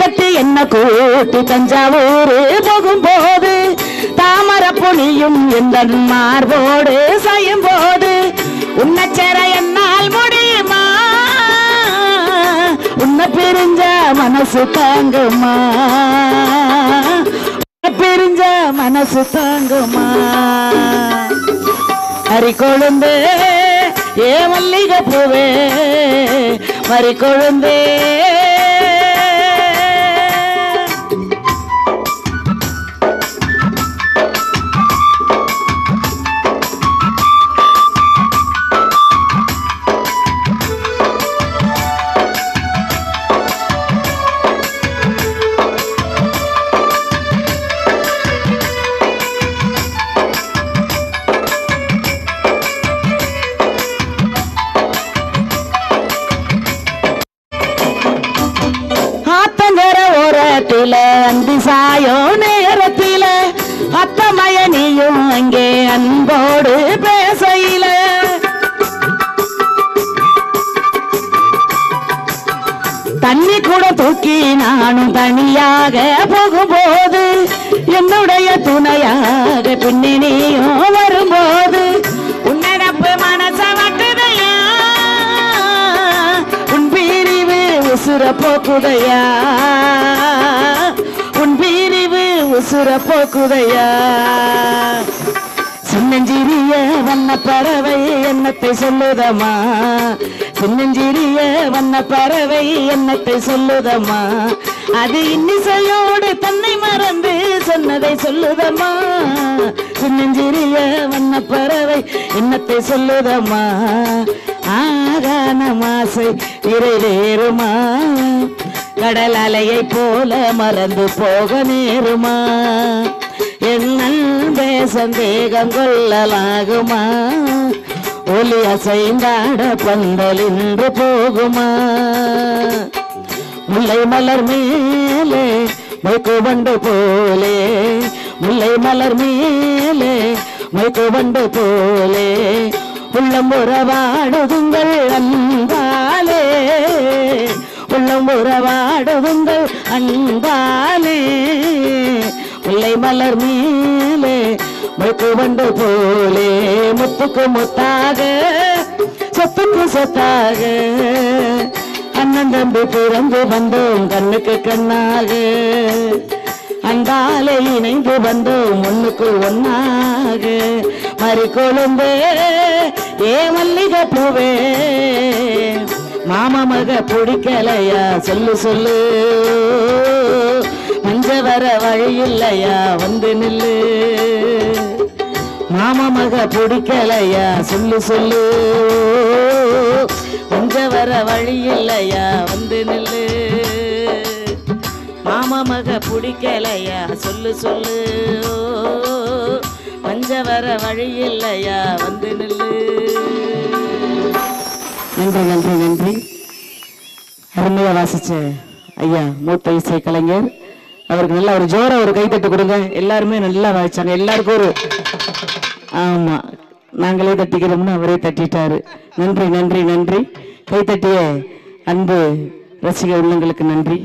கட்டி என்ன கூட்டி தஞ்சாவூர் போகும்போது தாமர புனியும் எந்த மார்போடு செய்யும் போது உன்னச்சர என்னால் முடியுமா? உன்னை பிரிஞ்ச மனசு தாங்குமா? பிரிஞ்ச மனசு தாங்குமா? ஹரி கொழுந்து ஏ மல்லிகை பூவே மறி கொழுந்தே அந்தி நேரத்தில அத்தமய நீயும் அங்கே அன்போடு பேசையில. தண்ணி கூட தூக்கி நானும் தனியாக போகும்போது என்னுடைய துணையாக பின்னணியும் வரும்போது உன்னடப்பு மனச வட்டுதையா? உன் பிரிவு உசுர போக்குதையா? பிரிவு உசுர போக்குதையா சின்னஞ்சிறிய வண்ண பறவை என்னத்தை சொல்லுதம்மா? சின்னஞ்சிறிய வண்ண பறவை என்னத்தை சொல்லுதம்மா? அது இன்னிசையோடு தன்னை மறந்து சொன்னதை சொல்லுதம்மா? சின்னஞ்சிறிய வண்ண பறவை என்னத்தை சொல்லுதம்மா? ஆகான மாசை நிறைவேறுமா கடல் அலையை போல மறந்து போக நேருமா? என்னல் சந்தேகம் கொள்ளலாகுமா? ஒலி அசைந்தாட பந்தல் இன்று போகுமா? முல்லை மலர் மேலே மைக்கு வண்டு போலே. முல்லை மலர் மேலே மைக்கு வண்டு போலே. உள்ளம் உறவாடுதுங்கள் அன்பாலே. உள்ளம் உறவா உறவாடுதுங்கள் அன்பாலே முல்லை மலர் மேலே முழுக்கு வண்டு போலே முத்துக்கு முத்தாக சொத்துக்கு சொத்தாக. அண்ணன் தம்பி பிறந்து வந்தோம் கண்ணுக்கு கண்ணாக அன்பாலே இணைந்து வந்தோம் ஒண்ணுக்கு ஒன்னாக மறி கொழும்பே ஏ மல்லிகை பூவே மாமா மக பிடிக்கலையா? சொல்லு சொல்லு. மஞ்ச வர வழி இல்லையா வந்து நில்லு. மாமா மக பிடிக்கலையா? சொல்லு சொல்லு. மஞ்ச வர வழி இல்லையா வந்து நில்லு. மாமா மக பிடிக்கலையா? சொல்லு சொல்லு. மஞ்ச வர வழி இல்லையா வந்து நில்லு. நன்றி நன்றி நன்றி. அருமையா வாசிச்ச ஐயா மூத்த இசை கலைஞர். அவருக்கு நல்லா ஒரு ஜோர ஒரு கைத்தட்டு கொடுங்க. எல்லாருமே நல்லா வாசிச்சாங்க. எல்லாருக்கும் ஒரு ஆமா. நாங்களே தட்டிக்கிறோம்னு அவரே தட்டிட்டாரு. நன்றி நன்றி நன்றி. கைத்தட்டிய அன்பு ரசிக உள்ளங்களுக்கு நன்றி.